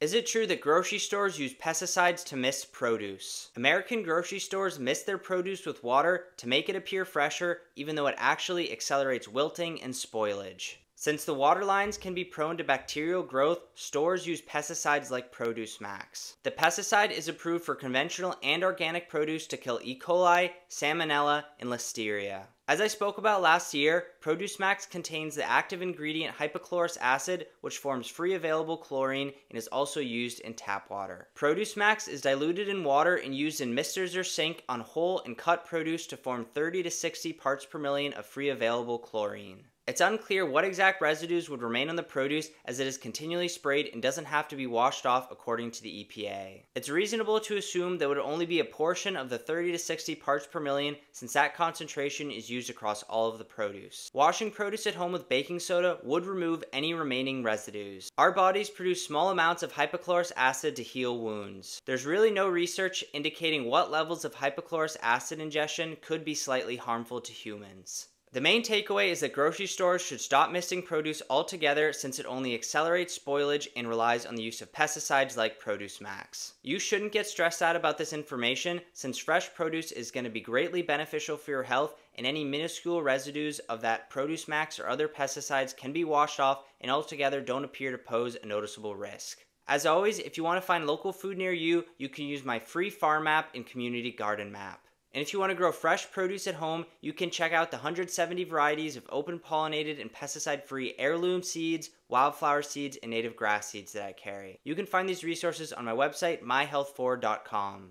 Is it true that grocery stores use pesticides to mist produce? American grocery stores mist their produce with water to make it appear fresher, even though it actually accelerates wilting and spoilage. Since the water lines can be prone to bacterial growth, stores use pesticides like Producemaxx. The pesticide is approved for conventional and organic produce to kill E. coli, Salmonella, and Listeria. As I spoke about last year, Producemaxx contains the active ingredient hypochlorous acid, which forms free available chlorine and is also used in tap water. Producemaxx is diluted in water and used in misters or sink on whole and cut produce to form 30 to 60 parts per million of free available chlorine. It's unclear what exact residues would remain on the produce as it is continually sprayed and doesn't have to be washed off according to the EPA. It's reasonable to assume that would only be a portion of the 30 to 60 parts per million since that concentration is used across all of the produce. Washing produce at home with baking soda would remove any remaining residues. Our bodies produce small amounts of hypochlorous acid to heal wounds. There's really no research indicating what levels of hypochlorous acid ingestion could be slightly harmful to humans. The main takeaway is that grocery stores should stop missing produce altogether since it only accelerates spoilage and relies on the use of pesticides like Producemaxx. You shouldn't get stressed out about this information since fresh produce is going to be greatly beneficial for your health and any minuscule residues of that Producemaxx or other pesticides can be washed off and altogether don't appear to pose a noticeable risk. As always, if you want to find local food near you, you can use my free farm map and community garden map. And if you want to grow fresh produce at home, you can check out the 170 varieties of open pollinated and pesticide free heirloom seeds, wildflower seeds, and native grass seeds that I carry. You can find these resources on my website, myhealth4.com.